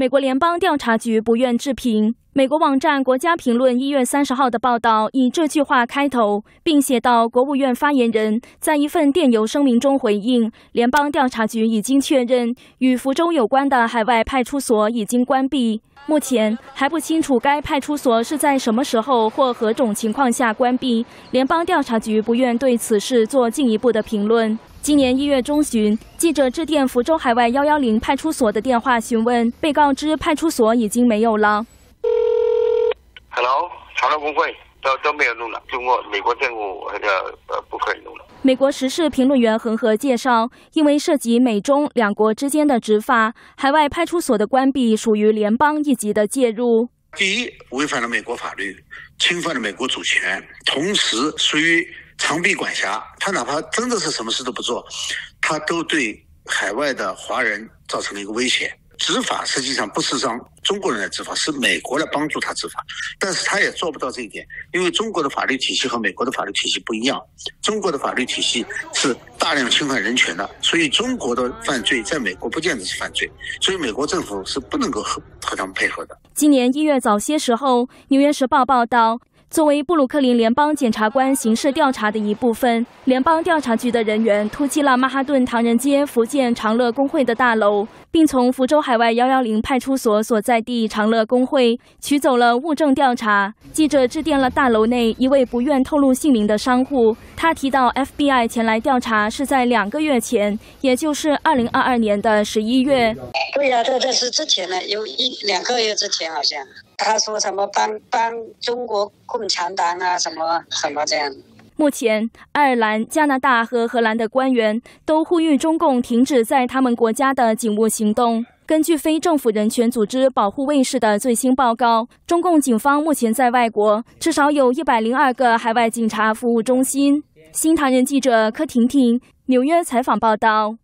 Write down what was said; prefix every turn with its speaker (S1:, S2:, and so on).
S1: 美国联邦调查局不愿置评。美国网站《国家评论》一月三十号的报道以这句话开头，并写到，国务院发言人在一份电邮声明中回应，联邦调查局已经确认与福州有关的海外派出所已经关闭。目前还不清楚该派出所是在什么时候或何种情况下关闭。联邦调查局不愿对此事做进一步的评论。今年一月中旬，记者致电福州海外幺幺零派出所的电话询问，被告知派出所已经没有了。
S2: 长乐工会都都没有弄了，中国美国政府那个呃不可以弄了。
S1: 美国时事评论员恒河介绍，因为涉及美中两国之间的执法，海外派出所的关闭属于联邦一级的介入。
S3: 第一，违反了美国法律，侵犯了美国主权，同时属于长臂管辖。他哪怕真的是什么事都不做，他都对海外的华人造成了一个威胁。执法实际上不是让中国人来执法，是美国来帮助他执法，但是他也做不到这一点，因为中国的法律体系和美国的法律体系不一样，中国的法律体系是大量侵犯人权的，所以中国的犯罪在美国不见得是犯罪，所以美国政府是不能够和和他们配合的。
S1: 今年一月早些时候，《纽约时报》报道。作为布鲁克林联邦检察官刑事调查的一部分，联邦调查局的人员突击了曼哈顿唐人街福建长乐工会的大楼，并从福州海外幺幺零派出所所在地长乐工会取走了物证调查。记者致电了大楼内一位不愿透露姓名的商户，他提到 FBI 前来调查是在两个月前，也就是二零二二年的十一月。
S4: 对呀，这这是之前的，有一两个月之前好像。他说什么帮帮中国共产党啊，什么什么这样。
S1: 目前，爱尔兰、加拿大和荷兰的官员都呼吁中共停止在他们国家的警务行动。根据非政府人权组织保护卫士的最新报告，中共警方目前在外国至少有一百零二个海外警察服务中心。新唐人记者柯婷婷纽约采访报道。